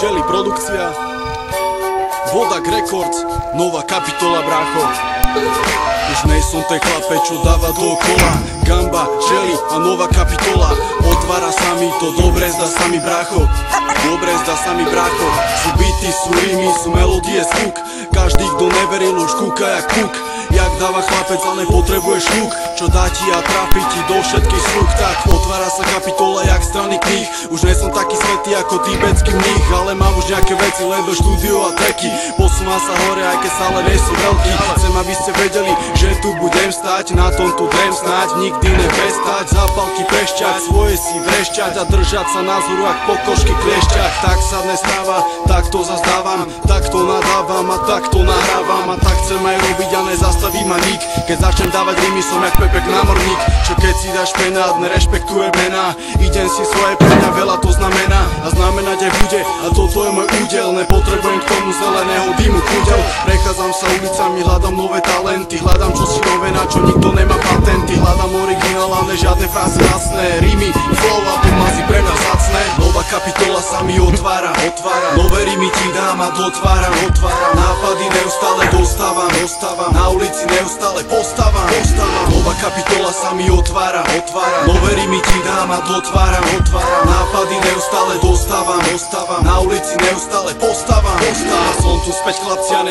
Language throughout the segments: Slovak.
Čeli produkcia. Vodak Records Nová kapitola brácho. Už nej som ten chlape, čo dáva kola Gamba, Čeli a nová kapitola. Otvára sa mi to, dobre zdá sa mi brácho. Dobre zdá sa mi brácho. Sú byty, sú rímy, sú melodie, zvuk. Každý, kto neveril, už kúka jak kúk Jak dáva chlapec, ale potrebuješ hluk Čo dá ti a trafi ti do všetkých slúk Tak otvára sa kapitola jak strany kníh. Už nie som taký svetý ako tibetský mních Ale mám už nejaké veci len do štúdio a treky. Posúva sa hore, aj keď stále nie sú veľký Chcem, aby ste vedeli, že tu budem stať Na tom tu drem snáď, nikdy neprestať Zápalky prešťať, svoje si vrešťať A držať sa názoru, ak pokožky kliešťať. Tak sa dnes stáva, tak to zazdávam Tak to nadávam a tak to nahrávam. A tak chcem aj robiť a nezastaví ma nik Keď začnem dávať rímy som jak pepek námorník Čo keď si dáš penát, nerešpektuje mená Idem si svoje pre veľa to znamená. A znamenať aj bude a toto je môj údel. Nepotrebujem k tomu zeleného dýmu kúdel Prechádzam sa ulicami, hľadám nové talenty Hľadám čo si nové, na čo nikto nemá patenty. Hľadám originál, ale žiadne frázy jasné Rímy, flow a pomazy pre nás zacné Nová kapitola sa mi otvára, otvára. Nové rímy ti dám a dotváram, otváram. Nápady neustále dostávam, dostávam. Na ulici neustále postávam, postávam Nová kapitola sa mi otvára, otvára. Nové rímy ti dám a dotváram, otváram. Nápady neustále dostávam, dostávam. Na ulici neustále postávam, postávam Som tu späť chlapci a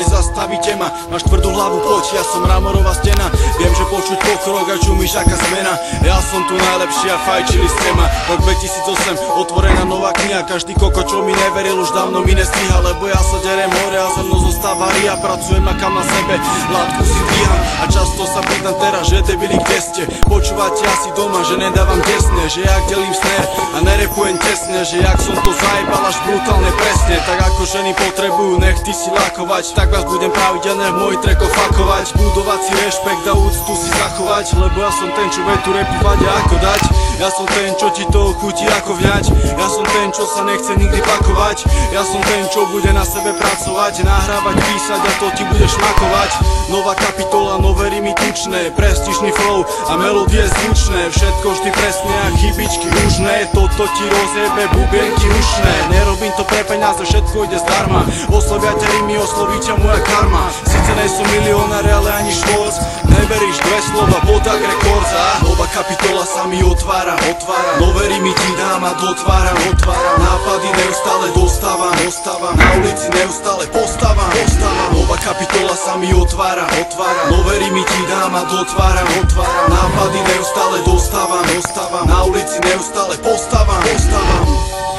nezastavíte ma Máš tvrdú hlavu, poď, ja som ramorová stena. Viem, že počuť pokrok a čumíš aká zmena Ja som tu najlepší a fajčili ste ma. Rok 2008, otvorená nová kniha. Každý koko, čo mi neveril, už dávno mi nestíha Lebo ja sa derem hore a za mnou zostáva ria. Pracujem na kam na sebe, látku si dvíham A často sa pýtam teraz, že debili kde ste? Počúvate asi doma, že nedávam tesne Že jak delím snare a nerepujem tesne Že jak som to zajebal až brutálne presne. Tak ako ženy potrebujú, nech ty si lakovať. Tak vás budem pravidelne v mojich trekoch fakovať. Budovať si rešpekt a úctu si zachovať Lebo ja som ten, čo vetu repu ako dať. Ja som ten, čo ti to chutí ako vňať. Ja som ten, čo sa nechce nikdy pakovať. Ja som ten, čo bude na sebe pracovať Nahrávať, písať a to ti bude šmakovať. Nová kapitola, nové rimy tučné Prestižný flow a melodie zvučné. Všetko vždy presne a chybičky ružné Toto ti rozjebe bubienky ušné. Nerobím to pre peniaze, všetko ide zdarma. Oslovia ťa rimy, osloví ťa moja karma. Sice nejsem milionár, ale ani švoc Neberíš dve slova, Bodak Records mi otvára, otvára. Nové rimy ti dám a dotváram, otváram. Nápady neustále dostávam, dostávam. Na ulici neustále postávam, postávam Nová kapitola sa mi otvára, otvára. Nové rimy ti dám a dotváram, otváram. Nápady neustále dostávam, dostávam. Na ulici neustále postávam, postávam